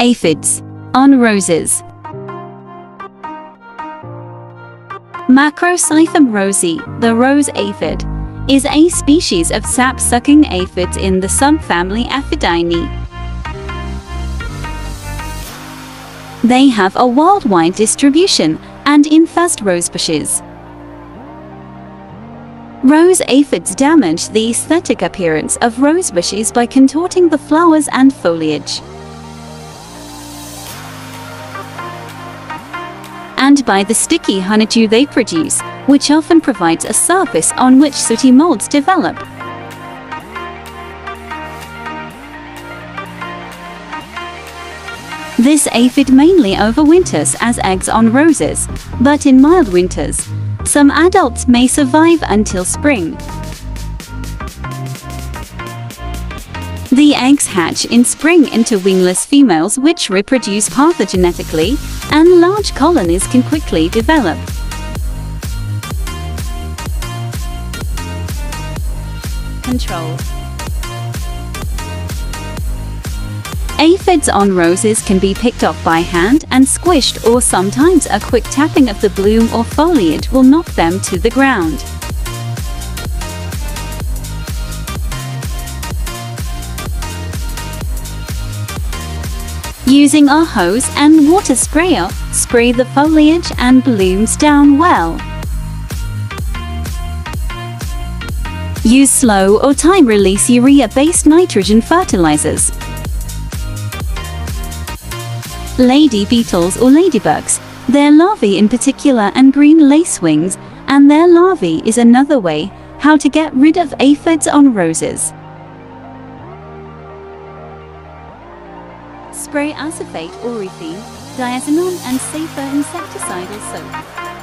Aphids on roses. Macrosiphum rosae, the rose aphid, is a species of sap-sucking aphids in the subfamily Aphidinae. They have a worldwide distribution and infest rosebushes. Rose aphids damage the aesthetic appearance of rosebushes by contorting the flowers and foliage. And by the sticky honeydew they produce, which often provides a surface on which sooty molds develop. This aphid mainly overwinters as eggs on roses, but in mild winters, some adults may survive until spring. The eggs hatch in spring into wingless females which reproduce parthenogenetically, and large colonies can quickly develop. Control Aphids on roses can be picked off by hand and squished or sometimes a quick tapping of the bloom or foliage will knock them to the ground. Using a hose and water sprayer, spray the foliage and blooms down well. Use slow or time-release urea-based nitrogen fertilizers. Lady beetles or ladybugs, their larvae in particular and green lacewings, and their larvae is another way how to get rid of aphids on roses. Spray acephate or diazinon and safer insecticidal soap.